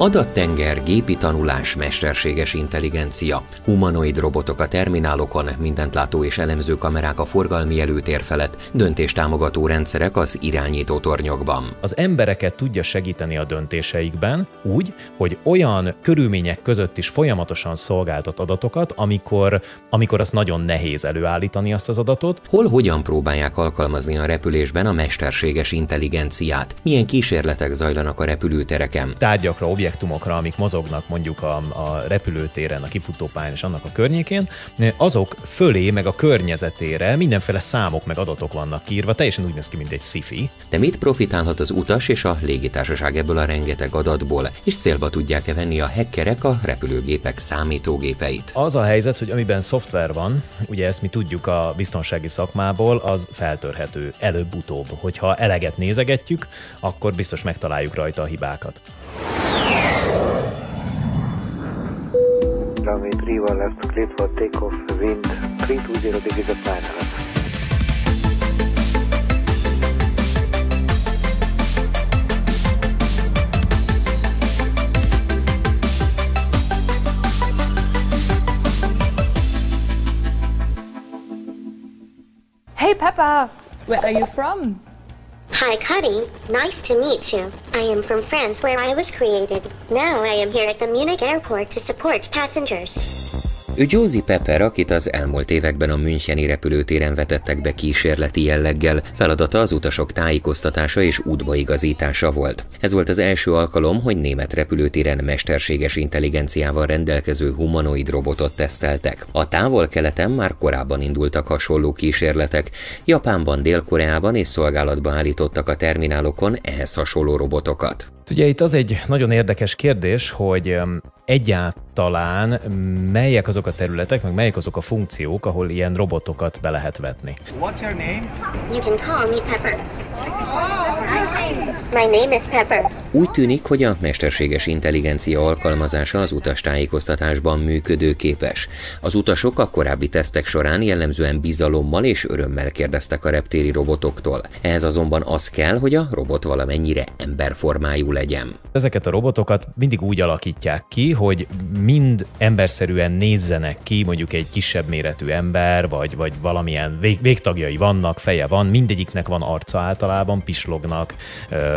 Adattenger, gépi tanulás, mesterséges intelligencia, humanoid robotok a terminálokon, mindent látó és elemző kamerák a forgalmi előtér felett, döntéstámogató rendszerek az irányító tornyokban. Az embereket tudja segíteni a döntéseikben úgy, hogy olyan körülmények között is folyamatosan szolgáltat adatokat, amikor, amikor az nagyon nehéz előállítani azt az adatot. Hol hogyan próbálják alkalmazni a repülésben a mesterséges intelligenciát? Milyen kísérletek zajlanak a repülőtereken? Tárgyakra, objektumokra, amik mozognak mondjuk a, a repülőtéren, a kifutópályán és annak a környékén, azok fölé, meg a környezetére mindenféle számok meg adatok vannak írva, teljesen úgy néz ki, mint egy sci-fi. De mit profitálhat az utas és a légitársaság ebből a rengeteg adatból, és célba tudják-e venni a hackerek a repülőgépek számítógépeit? Az a helyzet, hogy amiben szoftver van, ugye ezt mi tudjuk a biztonsági szakmából, az feltörhető előbb-utóbb. Hogyha eleget nézegetjük, akkor biztos megtaláljuk rajta a hibákat. Runway 31 left, clear for takeoff, wind 320 degrees of pilot. Hey Peppa, where are you from? Hi, Cuddy. Nice to meet you. I am from France, where I was created. Now I am here at the Munich airport to support passengers. Ő Josie Pepper, akit az elmúlt években a Müncheni repülőtéren vetettek be kísérleti jelleggel, feladata az utasok tájékoztatása és útbaigazítása volt. Ez volt az első alkalom, hogy német repülőtéren mesterséges intelligenciával rendelkező humanoid robotot teszteltek. A távol-keleten már korábban indultak hasonló kísérletek. Japánban, Dél-Koreában és szolgálatba állítottak a terminálokon ehhez hasonló robotokat. Ugye itt az egy nagyon érdekes kérdés, hogy egyáltalán melyek azok a területek, meg melyek azok a funkciók, ahol ilyen robotokat be lehet vetni. What's your name? You can call me Pepper. My name is Pepper. Úgy tűnik, hogy a mesterséges intelligencia alkalmazása az utastájékoztatásban működőképes. Az utasok a korábbi tesztek során jellemzően bizalommal és örömmel kérdeztek a reptéri robotoktól. Ehhez azonban az kell, hogy a robot valamennyire emberformájú legyen. Ezeket a robotokat mindig úgy alakítják ki, hogy mind emberszerűen nézzenek ki, mondjuk egy kisebb méretű ember, vagy, vagy valamilyen vég, végtagjai vannak, feje van, mindegyiknek van arca általában, pislognak,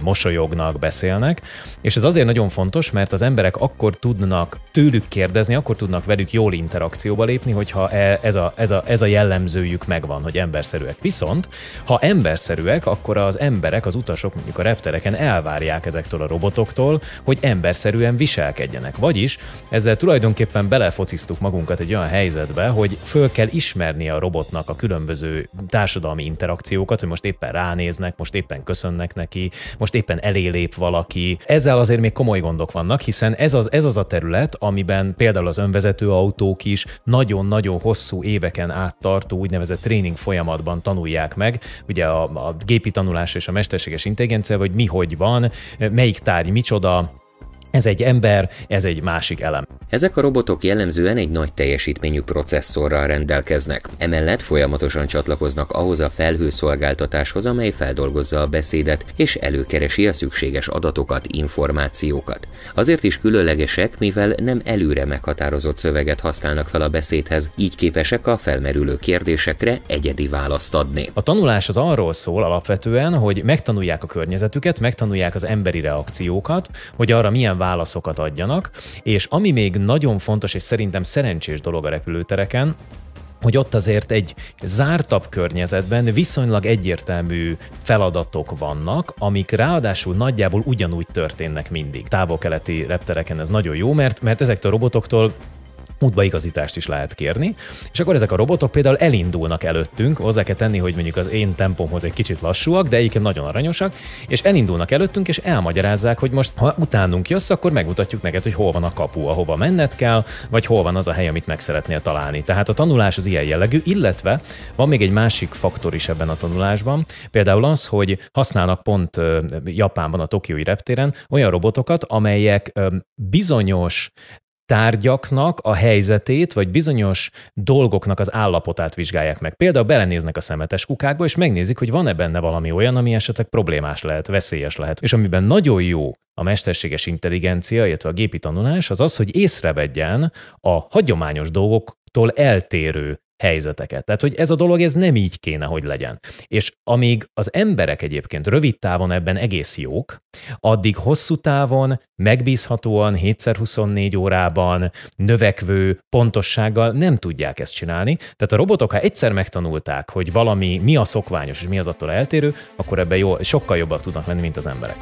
mosolyognak, beszélnek, és ez azért nagyon fontos, mert az emberek akkor tudnak tőlük kérdezni, akkor tudnak velük jól interakcióba lépni, hogyha e, ez a, ez a, ez a jellemzőjük megvan, hogy emberszerűek. Viszont, ha emberszerűek, akkor az emberek, az utasok mondjuk a reptereken elvárják ezektől a robotoktól, hogy emberszerűen viselkedjenek. Vagyis ezzel tulajdonképpen belefociztuk magunkat egy olyan helyzetbe, hogy föl kell ismerni a robotnak a különböző társadalmi interakciókat, hogy most éppen ránéznek, most éppen köszönnek neki, most éppen elélép valaki. Ezzel azért még komoly gondok vannak, hiszen ez az, ez az a terület, amiben például az önvezető autók is nagyon-nagyon hosszú éveken át tartó úgynevezett tréning folyamatban tanulják meg, ugye a, a gépi tanulás és a mesterséges intelligencia, hogy mi hogy van, melyik tárgy micsoda, ez egy ember, ez egy másik elem. Ezek a robotok jellemzően egy nagy teljesítményű processzorral rendelkeznek. Emellett folyamatosan csatlakoznak ahhoz a felhőszolgáltatáshoz, amely feldolgozza a beszédet és előkeresi a szükséges adatokat, információkat. Azért is különlegesek, mivel nem előre meghatározott szöveget használnak fel a beszédhez, így képesek a felmerülő kérdésekre egyedi választ adni. A tanulás az arról szól alapvetően, hogy megtanulják a környezetüket, megtanulják az emberi reakciókat, hogy arra milyen válaszokat adjanak, és ami még nagyon fontos és szerintem szerencsés dolog a repülőtereken, hogy ott azért egy zártabb környezetben viszonylag egyértelmű feladatok vannak, amik ráadásul nagyjából ugyanúgy történnek mindig. Távol-keleti reptereken ez nagyon jó, mert, mert ezektől a robotoktól útbaigazítást is lehet kérni, és akkor ezek a robotok például elindulnak előttünk, hozzá kell tenni, hogy mondjuk az én tempomhoz egy kicsit lassúak, de egyébként nagyon aranyosak, és elindulnak előttünk, és elmagyarázzák, hogy most ha utánunk jössz, akkor megmutatjuk neked, hogy hol van a kapu, ahova menned kell, vagy hol van az a hely, amit meg szeretnél találni. Tehát a tanulás az ilyen jellegű, illetve van még egy másik faktor is ebben a tanulásban, például az, hogy használnak pont Japánban, a Tokiói reptéren olyan robotokat, amelyek bizonyos tárgyaknak a helyzetét, vagy bizonyos dolgoknak az állapotát vizsgálják meg. Például belenéznek a szemetes kukákba, és megnézik, hogy van-e benne valami olyan, ami esetleg problémás lehet, veszélyes lehet. És amiben nagyon jó a mesterséges intelligencia, illetve a gépi tanulás, az az, hogy észrevegyen a hagyományos dolgoktól eltérő helyzeteket. Tehát, hogy ez a dolog, ez nem így kéne, hogy legyen. És amíg az emberek egyébként rövid távon ebben egész jók, addig hosszú távon, megbízhatóan, 7x24 órában, növekvő pontossággal nem tudják ezt csinálni. Tehát a robotok, ha egyszer megtanulták, hogy valami mi a szokványos és mi az attól eltérő, akkor ebben jó, sokkal jobbak tudnak lenni, mint az emberek.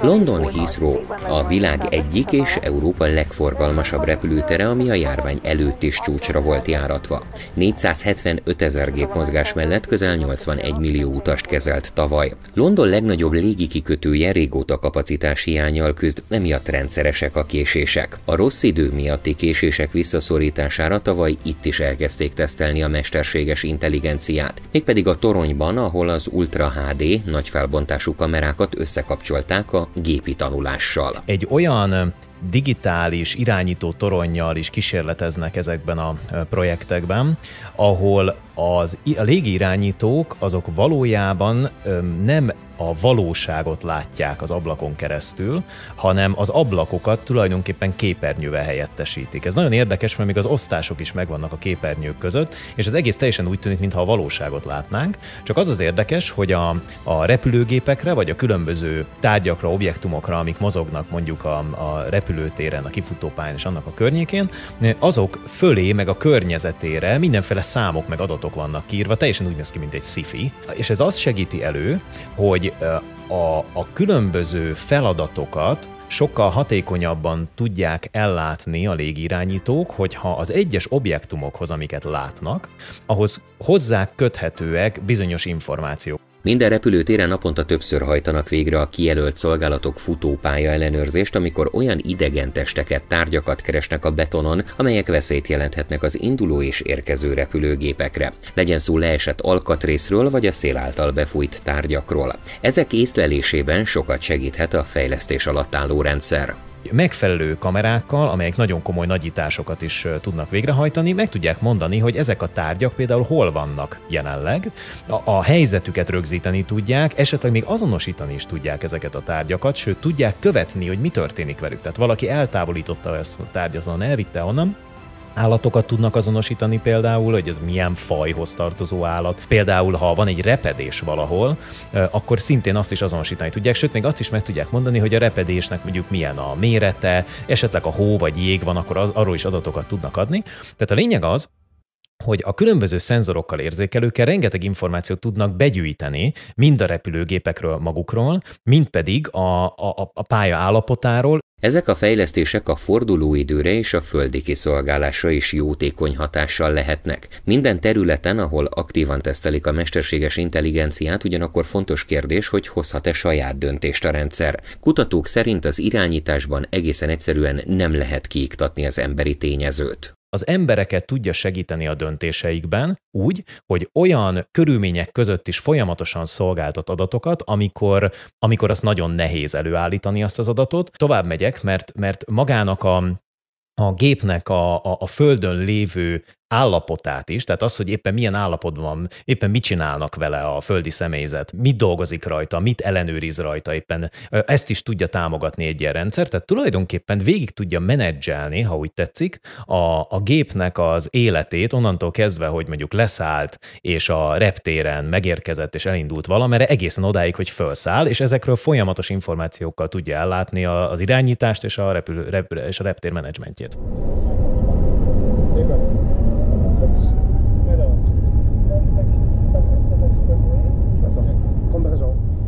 London Heathrow a világ egyik és Európa legforgalmasabb repülőtere, ami a járvány előtt is csúcsra volt járatva. 475 ezer gépmozgás mellett közel 81 millió utast kezelt tavaly. London legnagyobb légikikötője régóta kapacitás hiányjal küzd, emiatt rendszeresek a késések. A rossz idő miatti késések visszaszorítására tavaly itt is elkezdték tesztelni a mesterséges intelligenciát, mégpedig a toronyban, ahol az Ultra HD nagy felbontású kamerákat összekapcsolták a gépi tanulással. Egy olyan digitális irányító toronnyal is kísérleteznek ezekben a projektekben, ahol az, a légirányítók azok valójában nem a valóságot látják az ablakon keresztül, hanem az ablakokat tulajdonképpen képernyővel helyettesítik. Ez nagyon érdekes, mert még az osztások is megvannak a képernyők között, és az egész teljesen úgy tűnik, mintha a valóságot látnánk. Csak az az érdekes, hogy a, a repülőgépekre, vagy a különböző tárgyakra, objektumokra, amik mozognak mondjuk a, a repülőtéren, a kifutópályán és annak a környékén, azok fölé, meg a környezetére mindenféle számok, meg adatok vannak írva, teljesen úgy néz ki, mint egy sci és ez azt segíti elő, hogy a, a különböző feladatokat sokkal hatékonyabban tudják ellátni a légirányítók, hogyha az egyes objektumokhoz, amiket látnak, ahhoz hozzá köthetőek bizonyos információk. Minden repülőtéren naponta többször hajtanak végre a kijelölt szolgálatok futópálya ellenőrzést, amikor olyan idegen testeket, tárgyakat keresnek a betonon, amelyek veszélyt jelenthetnek az induló és érkező repülőgépekre. Legyen szó leesett alkatrészről vagy a szél által befújt tárgyakról. Ezek észlelésében sokat segíthet a fejlesztés alatt álló rendszer megfelelő kamerákkal, amelyek nagyon komoly nagyításokat is tudnak végrehajtani, meg tudják mondani, hogy ezek a tárgyak például hol vannak jelenleg, a, a helyzetüket rögzíteni tudják, esetleg még azonosítani is tudják ezeket a tárgyakat, sőt tudják követni, hogy mi történik velük. Tehát valaki eltávolította ezt a tárgyat, elvitte onnan, állatokat tudnak azonosítani például, hogy ez milyen fajhoz tartozó állat. Például, ha van egy repedés valahol, akkor szintén azt is azonosítani tudják, sőt, még azt is meg tudják mondani, hogy a repedésnek mondjuk milyen a mérete, esetleg a hó vagy jég van, akkor az, arról is adatokat tudnak adni. Tehát a lényeg az, hogy a különböző szenzorokkal, érzékelőkkel rengeteg információt tudnak begyűjteni, mind a repülőgépekről magukról, mind pedig a, a, a pálya állapotáról, ezek a fejlesztések a fordulóidőre és a földi kiszolgálásra is jótékony hatással lehetnek. Minden területen, ahol aktívan tesztelik a mesterséges intelligenciát, ugyanakkor fontos kérdés, hogy hozhat-e saját döntést a rendszer. Kutatók szerint az irányításban egészen egyszerűen nem lehet kiiktatni az emberi tényezőt az embereket tudja segíteni a döntéseikben úgy, hogy olyan körülmények között is folyamatosan szolgáltat adatokat, amikor, amikor az nagyon nehéz előállítani azt az adatot. Tovább megyek, mert, mert magának a, a gépnek a, a, a földön lévő állapotát is, tehát az, hogy éppen milyen állapotban van, éppen mit csinálnak vele a földi személyzet, mit dolgozik rajta, mit ellenőriz rajta éppen, ezt is tudja támogatni egy ilyen rendszer, tehát tulajdonképpen végig tudja menedzselni, ha úgy tetszik, a, a gépnek az életét onnantól kezdve, hogy mondjuk leszállt, és a reptéren megérkezett és elindult valamire, egészen odáig, hogy felszáll, és ezekről folyamatos információkkal tudja ellátni az irányítást és a, repülő, repülő, és a reptér menedzsmentjét.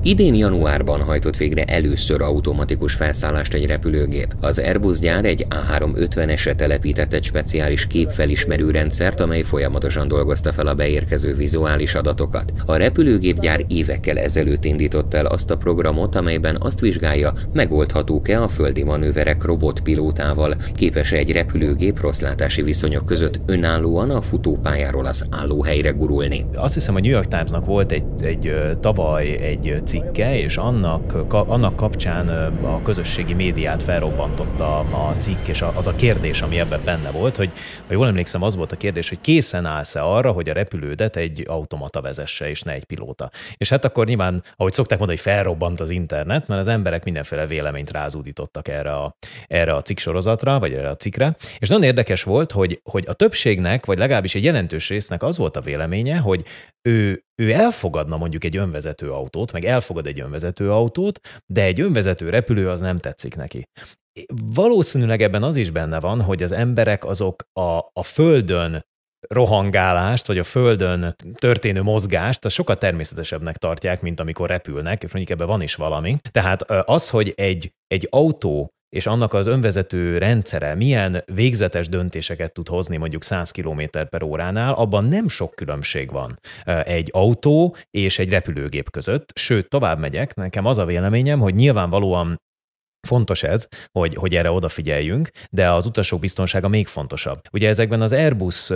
Idén januárban hajtott végre először automatikus felszállást egy repülőgép. Az Airbus gyár egy A350-esre telepített egy speciális képfelismerő rendszert, amely folyamatosan dolgozta fel a beérkező vizuális adatokat. A repülőgép gyár évekkel ezelőtt indított el azt a programot, amelyben azt vizsgálja, megoldhatók-e a földi manőverek robotpilótával, képes-e egy repülőgép rosszlátási viszonyok között önállóan a futópályáról az állóhelyre gurulni. Azt hiszem, a New York Timesnak volt egy, egy tavaly egy cikke, és annak, annak kapcsán a közösségi médiát felrobbantotta a cikk, és az a kérdés, ami ebben benne volt, hogy ha jól emlékszem, az volt a kérdés, hogy készen állsz-e arra, hogy a repülődet egy automata vezesse, és ne egy pilóta. És hát akkor nyilván, ahogy szokták mondani, hogy felrobbant az internet, mert az emberek mindenféle véleményt rázúdítottak erre a, erre a cikk sorozatra, vagy erre a cikkre. És nagyon érdekes volt, hogy, hogy a többségnek, vagy legalábbis egy jelentős résznek az volt a véleménye, hogy ő, ő elfogadna mondjuk egy önvezető autót, meg elfogad egy önvezető autót, de egy önvezető repülő az nem tetszik neki. Valószínűleg ebben az is benne van, hogy az emberek azok a, a földön rohangálást, vagy a földön történő mozgást, az sokkal természetesebbnek tartják, mint amikor repülnek, és mondjuk ebben van is valami. Tehát az, hogy egy, egy autó és annak az önvezető rendszere milyen végzetes döntéseket tud hozni mondjuk 100 km per óránál, abban nem sok különbség van egy autó és egy repülőgép között. Sőt, tovább megyek, nekem az a véleményem, hogy nyilvánvalóan Fontos ez, hogy, hogy erre odafigyeljünk, de az utasok biztonsága még fontosabb. Ugye ezekben az Airbus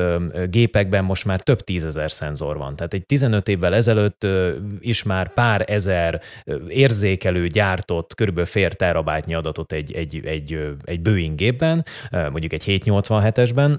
gépekben most már több tízezer szenzor van. Tehát egy 15 évvel ezelőtt is már pár ezer érzékelő gyártott körülbelül fél terabájtnyi adatot egy, egy, egy, egy Boeing gépben, mondjuk egy 787-esben,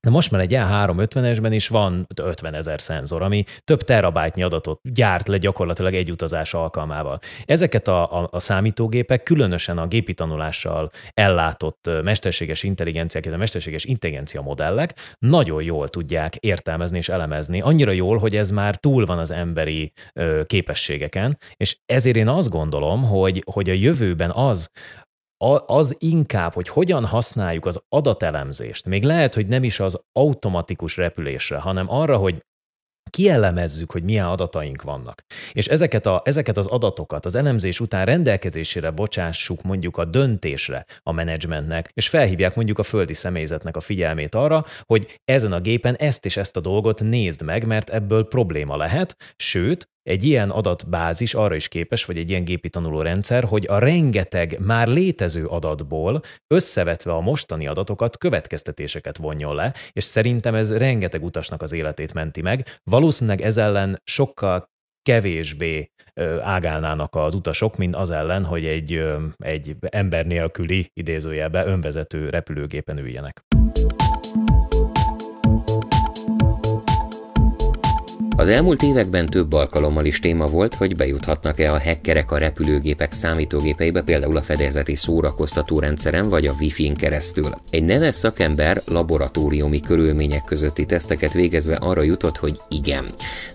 de most már egy A350-esben is van 50 ezer szenzor, ami több terabájtnyi adatot gyárt le gyakorlatilag egy utazás alkalmával. Ezeket a, a, a számítógépek különösen a gépi tanulással ellátott mesterséges intelligenciák, a mesterséges intelligencia modellek nagyon jól tudják értelmezni és elemezni. Annyira jól, hogy ez már túl van az emberi ö, képességeken, és ezért én azt gondolom, hogy, hogy a jövőben az, az inkább, hogy hogyan használjuk az adatelemzést, még lehet, hogy nem is az automatikus repülésre, hanem arra, hogy kielemezzük, hogy milyen adataink vannak. És ezeket, a, ezeket az adatokat az elemzés után rendelkezésére bocsássuk mondjuk a döntésre a menedzsmentnek, és felhívják mondjuk a földi személyzetnek a figyelmét arra, hogy ezen a gépen ezt és ezt a dolgot nézd meg, mert ebből probléma lehet, sőt, egy ilyen adatbázis arra is képes, vagy egy ilyen gépi tanuló rendszer, hogy a rengeteg már létező adatból összevetve a mostani adatokat következtetéseket vonjon le, és szerintem ez rengeteg utasnak az életét menti meg. Valószínűleg ez ellen sokkal kevésbé ágálnának az utasok, mint az ellen, hogy egy, egy ember nélküli idézőjelbe önvezető repülőgépen üljenek. Az elmúlt években több alkalommal is téma volt, hogy bejuthatnak-e a hackerek a repülőgépek számítógépeibe, például a fedezeti szórakoztató rendszeren vagy a Wi-Fi-n keresztül. Egy neves szakember laboratóriumi körülmények közötti teszteket végezve arra jutott, hogy igen.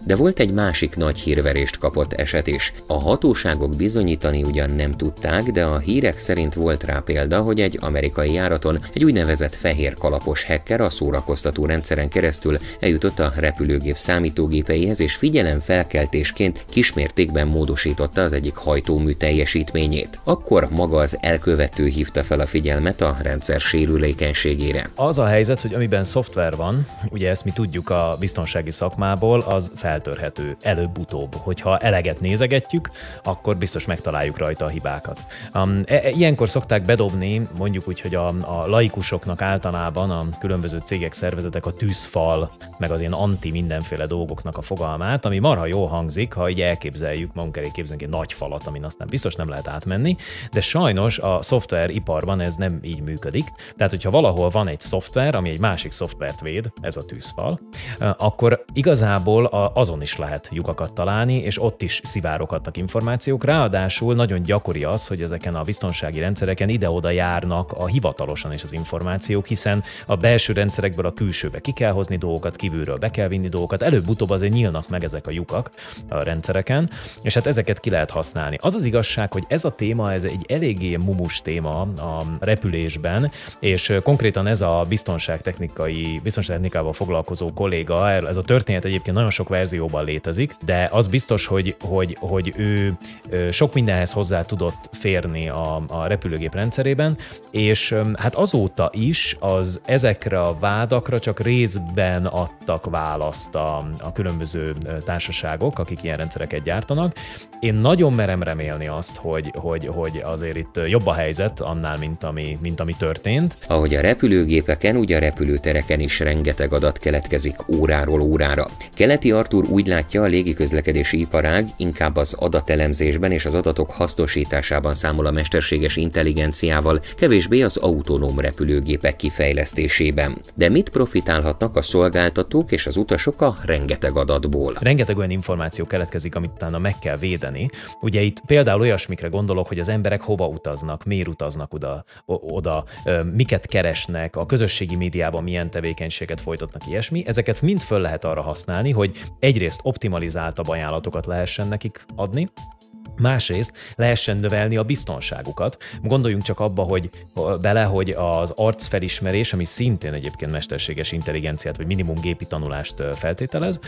De volt egy másik nagy hírverést kapott eset is. A hatóságok bizonyítani ugyan nem tudták, de a hírek szerint volt rá példa, hogy egy amerikai járaton egy úgynevezett fehér kalapos hacker a szórakoztató rendszeren keresztül eljutott a repülőgép számítógépe terveihez és figyelemfelkeltésként kismértékben módosította az egyik hajtómű teljesítményét. Akkor maga az elkövető hívta fel a figyelmet a rendszer sérülékenységére. Az a helyzet, hogy amiben szoftver van, ugye ezt mi tudjuk a biztonsági szakmából, az feltörhető előbb-utóbb. Hogyha eleget nézegetjük, akkor biztos megtaláljuk rajta a hibákat. Um, e- ilyenkor szokták bedobni, mondjuk úgy, hogy a, a laikusoknak általában a különböző cégek, szervezetek a tűzfal, meg az ilyen anti mindenféle dolgoknak a fogalmát, ami marha jó hangzik, ha így elképzeljük, magunk elé képzelünk egy nagy falat, amin aztán biztos nem lehet átmenni, de sajnos a szoftveriparban ez nem így működik. Tehát, hogyha valahol van egy szoftver, ami egy másik szoftvert véd, ez a tűzfal, akkor igazából azon is lehet lyukakat találni, és ott is szivároghatnak információk. Ráadásul nagyon gyakori az, hogy ezeken a biztonsági rendszereken ide-oda járnak a hivatalosan is az információk, hiszen a belső rendszerekből a külsőbe ki kell hozni dolgokat, kívülről be kell vinni dolgokat, előbb-utóbb azért nyílnak meg ezek a lyukak a rendszereken, és hát ezeket ki lehet használni. Az az igazság, hogy ez a téma, ez egy eléggé mumus téma a repülésben, és konkrétan ez a biztonságtechnikai, biztonságtechnikával foglalkozó kolléga, ez a történet egyébként nagyon sok verzióban létezik, de az biztos, hogy, hogy, hogy ő sok mindenhez hozzá tudott férni a, a repülőgép rendszerében, és hát azóta is az ezekre a vádakra csak részben adtak választ a, a különböző különböző társaságok, akik ilyen rendszereket gyártanak. Én nagyon merem remélni azt, hogy, hogy, hogy azért itt jobb a helyzet annál, mint ami, mint ami történt. Ahogy a repülőgépeken, úgy a repülőtereken is rengeteg adat keletkezik óráról órára. Keleti Artur úgy látja, a légiközlekedési iparág inkább az adatelemzésben és az adatok hasznosításában számol a mesterséges intelligenciával, kevésbé az autonóm repülőgépek kifejlesztésében. De mit profitálhatnak a szolgáltatók és az utasok a rengeteg adatból? Rengeteg olyan információ keletkezik, amit utána meg kell védeni. Ugye itt például olyasmikre gondolok, hogy az emberek hova utaznak, miért utaznak oda, oda miket keresnek, a közösségi médiában milyen tevékenységet folytatnak, ilyesmi. Ezeket mind föl lehet arra használni, hogy egyrészt optimalizáltabb ajánlatokat lehessen nekik adni, Másrészt lehessen növelni a biztonságukat. Gondoljunk csak abba, hogy bele, hogy az arcfelismerés, ami szintén egyébként mesterséges intelligenciát, vagy minimum gépi tanulást feltételez,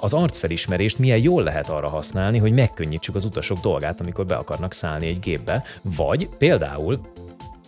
az arcfelismerést milyen jól lehet arra használni, hogy megkönnyítsük az utasok dolgát, amikor be akarnak szállni egy gépbe, vagy például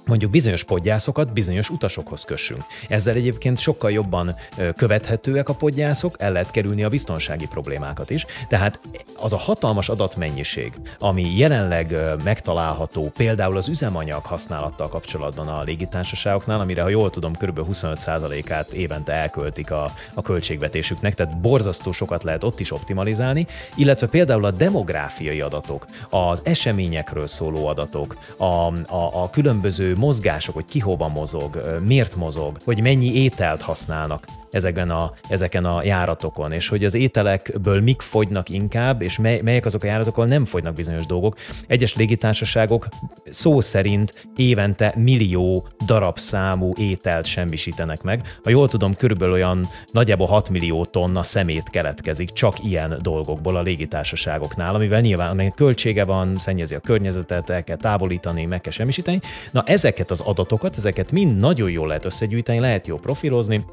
mondjuk bizonyos podgyászokat bizonyos utasokhoz kössünk. Ezzel egyébként sokkal jobban követhetőek a podgyászok, el lehet kerülni a biztonsági problémákat is. Tehát az a hatalmas adatmennyiség, ami jelenleg megtalálható például az üzemanyag használattal kapcsolatban a légitársaságoknál, amire ha jól tudom, kb. 25%-át évente elköltik a, a költségvetésüknek, tehát borzasztó sokat lehet ott is optimalizálni, illetve például a demográfiai adatok, az eseményekről szóló adatok, a, a, a különböző mozgások, hogy ki hova mozog, miért mozog, hogy mennyi ételt használnak ezekben a, ezeken a járatokon, és hogy az ételekből mik fogynak inkább, és mely, melyek azok a járatok, ahol nem fogynak bizonyos dolgok. Egyes légitársaságok szó szerint évente millió darabszámú ételt semmisítenek meg. Ha jól tudom, körülbelül olyan nagyjából 6 millió tonna szemét keletkezik csak ilyen dolgokból a légitársaságoknál, amivel nyilván amely költsége van, szennyezi a környezetet, el kell távolítani, meg kell semmisíteni. Na ezeket az adatokat, ezeket mind nagyon jól lehet összegyűjteni, lehet jó profilozni,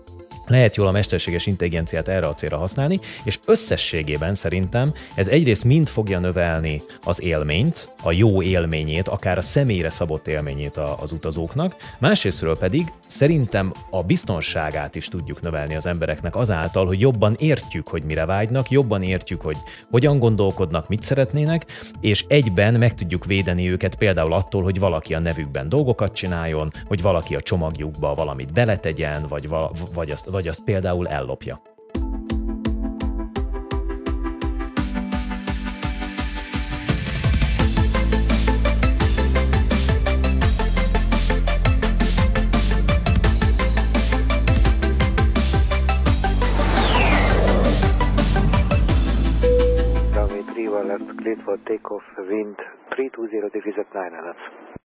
lehet jól a mesterséges intelligenciát erre a célra használni, és összességében szerintem ez egyrészt mind fogja növelni az élményt, a jó élményét, akár a személyre szabott élményét az utazóknak, másrésztről pedig szerintem a biztonságát is tudjuk növelni az embereknek azáltal, hogy jobban értjük, hogy mire vágynak, jobban értjük, hogy hogyan gondolkodnak, mit szeretnének, és egyben meg tudjuk védeni őket például attól, hogy valaki a nevükben dolgokat csináljon, hogy valaki a csomagjukba valamit beletegyen, vagy, vagy azt vagy azt például ellopja. Runway 31 left, cleared for takeoff, wind 320 degrees at 9 knots.